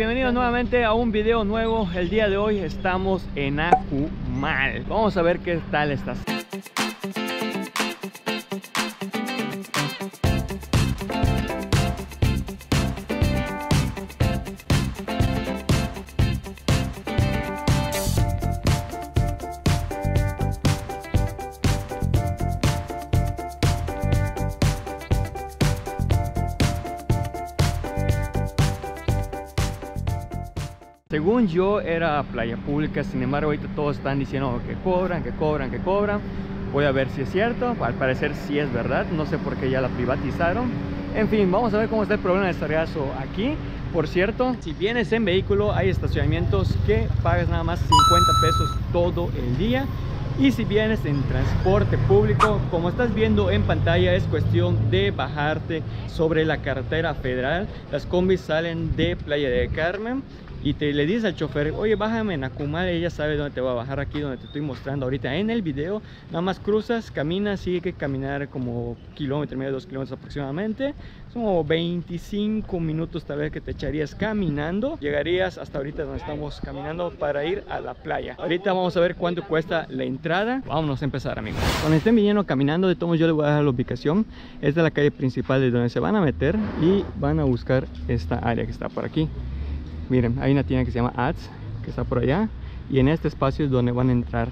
Bienvenidos nuevamente a un video nuevo. El día de hoy estamos en Acumal. Vamos a ver qué tal estás. Según yo era playa pública, sin embargo ahorita todos están diciendo que cobran, que cobran, que cobran. Voy a ver si es cierto, al parecer sí es verdad, no sé por qué ya la privatizaron. En fin, vamos a ver cómo está el problema de sargazo aquí. Por cierto, si vienes en vehículo hay estacionamientos que pagas nada más 50 pesos todo el día. Y si vienes en transporte público, como estás viendo en pantalla, es cuestión de bajarte sobre la carretera federal. Las combis salen de Playa de Carmen y te le dices al chofer, oye, bájame en Acumal, ella sabe dónde te va a bajar aquí, donde te estoy mostrando ahorita en el video. Nada más cruzas, caminas, sigue que caminar como kilómetro medio, dos kilómetros aproximadamente. Son como 25 minutos tal vez que te echarías caminando. Llegarías hasta ahorita donde estamos caminando para ir a la playa. Ahorita vamos a ver cuánto cuesta la entrada. Vámonos a empezar, amigos. Cuando estén viniendo caminando, de todos yo les voy a dar la ubicación. Esta es la calle principal de donde se van a meter y van a buscar esta área que está por aquí. Miren, hay una tienda que se llama Ads, que está por allá. Y en este espacio es donde van a entrar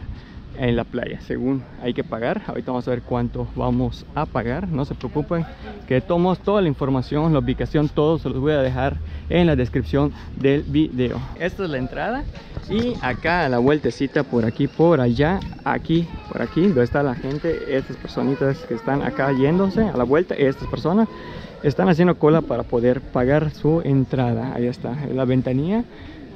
en la playa. Según hay que pagar. Ahorita vamos a ver cuánto vamos a pagar. No se preocupen, que tomamos toda la información, la ubicación, todo se los voy a dejar en la descripción del video. Esta es la entrada. Y acá a la vueltecita por aquí, por allá, aquí, por aquí, donde está la gente, estas personitas que están acá yéndose a la vuelta, estas personas están haciendo cola para poder pagar su entrada. Ahí está, la ventanilla.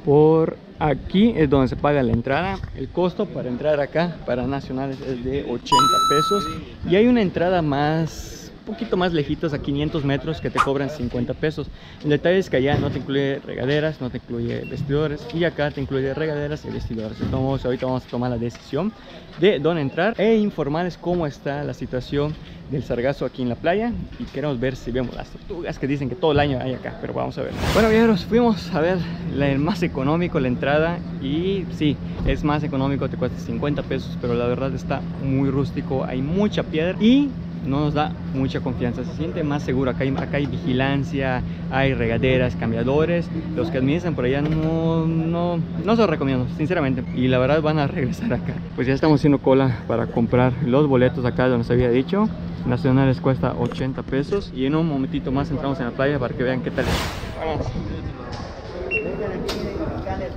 Por aquí es donde se paga la entrada. El costo para entrar acá para nacionales es de 80 pesos. Y hay una entrada más poquito más lejitos a 500 metros que te cobran 50 pesos. El detalle es que allá no te incluye regaderas no te incluye vestidores y acá te incluye regaderas y vestidores. Entonces ahorita vamos a tomar la decisión de dónde entrar e informarles cómo está la situación del sargazo aquí en la playa. Y queremos ver si vemos las tortugas que dicen que todo el año hay acá pero vamos a ver. Bueno viajeros fuimos a ver el más económico la entrada y sí es más económico te cuesta 50 pesos pero la verdad está muy rústico hay mucha piedra y nos da mucha confianza, se siente más seguro, acá hay, acá hay vigilancia, hay regaderas, cambiadores, los que administran por allá no, no, no se los recomiendo, sinceramente, y la verdad van a regresar acá. Pues ya estamos haciendo cola para comprar los boletos acá donde se había dicho, nacionales cuesta 80 pesos y en un momentito más entramos en la playa para que vean qué tal es.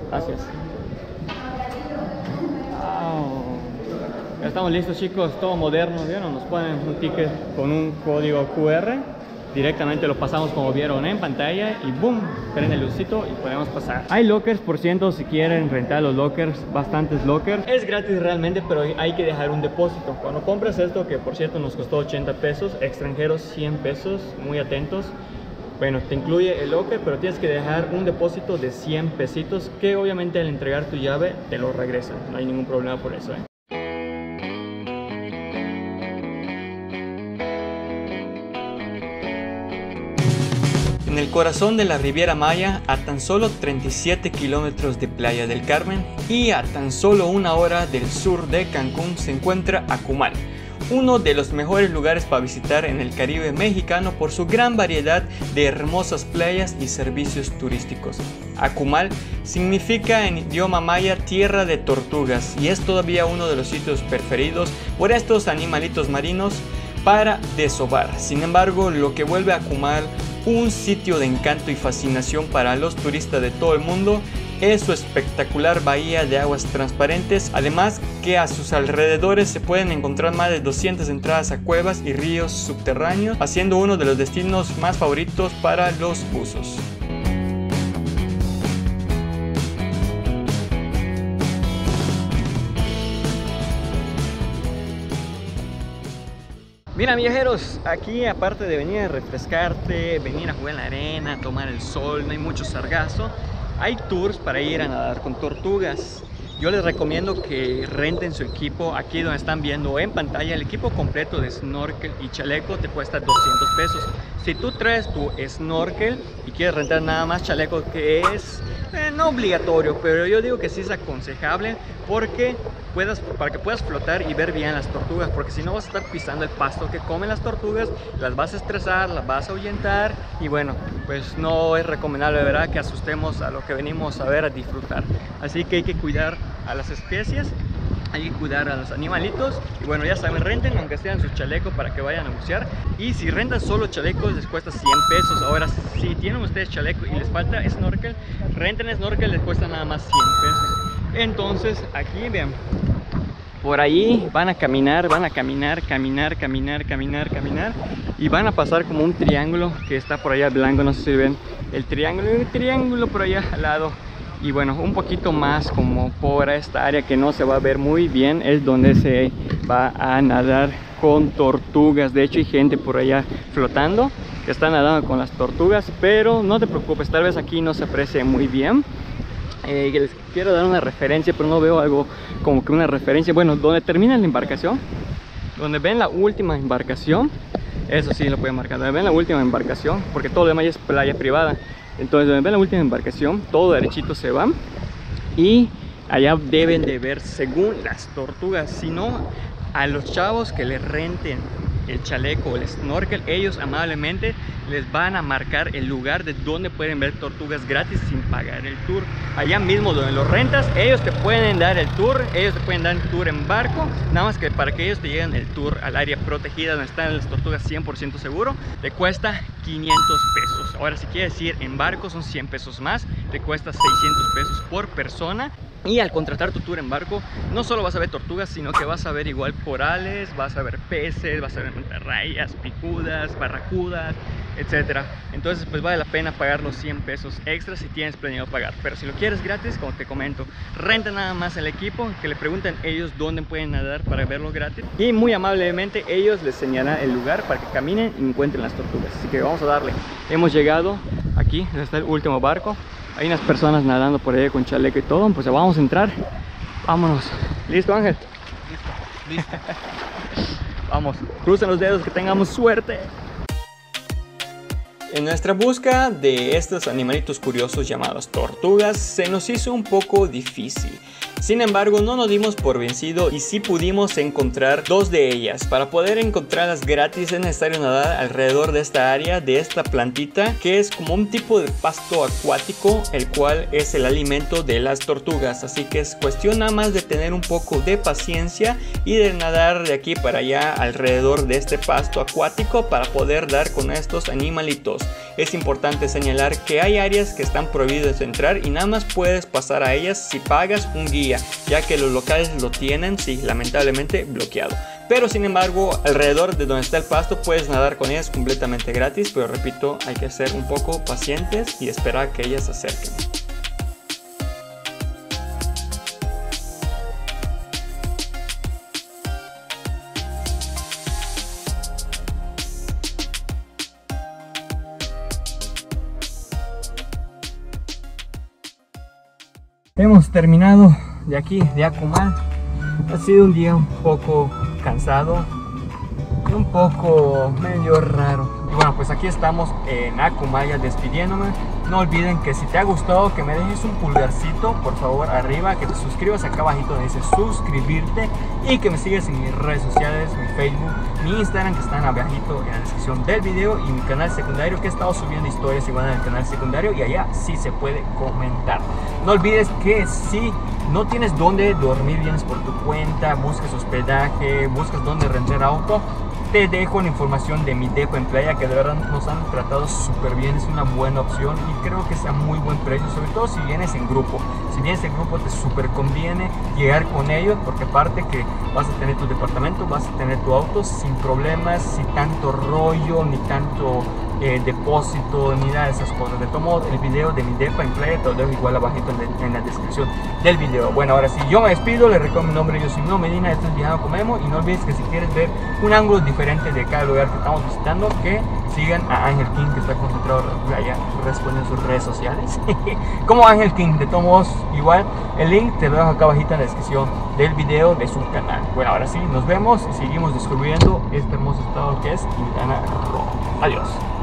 Gracias. Ya estamos listos chicos, todo moderno, ¿vieron? Nos ponen un ticket con un código QR directamente lo pasamos como vieron en pantalla y boom, prende el lucito y podemos pasar. Hay lockers por ciento si quieren rentar los lockers, bastantes lockers. Es gratis realmente, pero hay que dejar un depósito. Cuando compras esto, que por cierto nos costó 80 pesos, extranjeros 100 pesos, muy atentos. Bueno, te incluye el locker, pero tienes que dejar un depósito de 100 pesitos que obviamente al entregar tu llave te lo regresan. No hay ningún problema por eso. ¿eh? Corazón de la Riviera Maya, a tan solo 37 kilómetros de Playa del Carmen y a tan solo una hora del sur de Cancún, se encuentra Acumal, uno de los mejores lugares para visitar en el Caribe mexicano por su gran variedad de hermosas playas y servicios turísticos. Acumal significa en idioma maya tierra de tortugas y es todavía uno de los sitios preferidos por estos animalitos marinos para desovar. Sin embargo, lo que vuelve a Acumal un sitio de encanto y fascinación para los turistas de todo el mundo es su espectacular bahía de aguas transparentes, además que a sus alrededores se pueden encontrar más de 200 entradas a cuevas y ríos subterráneos, haciendo uno de los destinos más favoritos para los buzos. Mira viajeros, aquí aparte de venir a refrescarte, venir a jugar en la arena, tomar el sol, no hay mucho sargazo, hay tours para ir a nadar con tortugas. Yo les recomiendo que renten su equipo aquí donde están viendo en pantalla el equipo completo de snorkel y chaleco te cuesta 200 pesos Si tú traes tu snorkel y quieres rentar nada más chaleco que es eh, no obligatorio, pero yo digo que sí es aconsejable porque puedas, para que puedas flotar y ver bien las tortugas, porque si no vas a estar pisando el pasto que comen las tortugas, las vas a estresar, las vas a ahuyentar y bueno, pues no es recomendable, ¿verdad? Que asustemos a lo que venimos a ver, a disfrutar. Así que hay que cuidar a las especies hay que cuidar a los animalitos y bueno ya saben renten aunque sean sus chalecos para que vayan a bucear y si rentan solo chalecos les cuesta 100 pesos ahora si tienen ustedes chaleco y les falta snorkel renten snorkel les cuesta nada más 100 pesos entonces aquí vean. Por ahí van a caminar, van a caminar, caminar, caminar, caminar, caminar y van a pasar como un triángulo que está por allá blanco, no sé si ven el triángulo, el triángulo por allá al lado. Y bueno un poquito más como por esta área que no se va a ver muy bien es donde se va a nadar con tortugas. De hecho hay gente por allá flotando que está nadando con las tortugas pero no te preocupes tal vez aquí no se aprecie muy bien eh, les quiero dar una referencia pero no veo algo como que una referencia. Bueno donde termina la embarcación donde ven la última embarcación eso sí lo pueden marcar donde ven la última embarcación porque todo lo demás es playa privada. Entonces, donde ven la última embarcación, todo derechito se va y allá deben de ver según las tortugas, si no a los chavos que les renten el chaleco el snorkel, ellos amablemente les van a marcar el lugar de donde pueden ver tortugas gratis sin pagar el tour. Allá mismo donde los rentas, ellos te pueden dar el tour, ellos te pueden dar el tour en barco, nada más que para que ellos te lleguen el tour al área protegida donde están las tortugas 100% seguro, te cuesta 500 pesos. Ahora si quieres ir en barco son 100 pesos más, te cuesta 600 pesos por persona y al contratar tu tour en barco, no solo vas a ver tortugas, sino que vas a ver igual corales, vas a ver peces, vas a ver rayas, picudas, barracudas, etcétera. Entonces, pues vale la pena pagar los 100 pesos extras si tienes planeado pagar. Pero si lo quieres gratis, como te comento, renta nada más el equipo, que le pregunten ellos dónde pueden nadar para verlo gratis. Y muy amablemente ellos les señalarán el lugar para que caminen y encuentren las tortugas. Así que vamos a darle. Hemos llegado aquí, está el último barco. Hay unas personas nadando por ahí con chaleco y todo. Pues vamos a entrar. Vámonos. ¿Listo, Ángel? Listo. Listo. vamos. Crucen los dedos que tengamos suerte. En nuestra búsqueda de estos animalitos curiosos llamados tortugas se nos hizo un poco difícil. Sin embargo, no nos dimos por vencido y sí pudimos encontrar dos de ellas. Para poder encontrarlas gratis es necesario nadar alrededor de esta área, de esta plantita, que es como un tipo de pasto acuático, el cual es el alimento de las tortugas. Así que es cuestión nada más de tener un poco de paciencia y de nadar de aquí para allá alrededor de este pasto acuático para poder dar con estos animalitos. Es importante señalar que hay áreas que están prohibidas de entrar y nada más puedes pasar a ellas si pagas un guía ya que los locales lo tienen, sí, lamentablemente bloqueado. Pero sin embargo, alrededor de donde está el pasto puedes nadar con ellas completamente gratis, pero repito, hay que ser un poco pacientes y esperar que ellas se acerquen. Hemos terminado de aquí, de Akumal. Ha sido un día un poco cansado y un poco medio raro. Y bueno, pues aquí estamos en Akumaya despidiéndome. No olviden que si te ha gustado que me dejes un pulgarcito, por favor, arriba, que te suscribas acá abajito donde dice suscribirte y que me sigas en mis redes sociales, mi Facebook, mi Instagram que están abajito en la descripción del video y mi canal secundario que he estado subiendo historias igual en el canal secundario y allá sí se puede comentar. No olvides que si no tienes dónde dormir, vienes por tu cuenta, buscas hospedaje, buscas dónde rentar auto, te dejo la información de mi depo en playa que de verdad nos han tratado súper bien, es una buena opción y creo que es a muy buen precio, sobre todo si vienes en grupo. Si vienes en grupo te súper conviene llegar con ellos porque aparte que vas a tener tu departamento, vas a tener tu auto sin problemas, sin tanto rollo ni tanto eh, depósito ni nada de esas cosas. De tomo el video de mi depa en playa te lo dejo igual abajito en, la descripción del video. Bueno, ahora sí, yo me despido, les recomiendo mi nombre, yo soy No Medina, esto es Viajando con Memo y no olvides que si quieres ver un ángulo diferente de cada lugar que estamos visitando, que sigan a Ángel King que está concentrado allá respondiendo sus redes sociales. Como Ángel King, de todos igual, el link te lo dejo acá abajito en la descripción del video de su canal. Bueno, ahora sí, nos vemos y seguimos descubriendo este hermoso estado que es Quintana Roo. Adiós.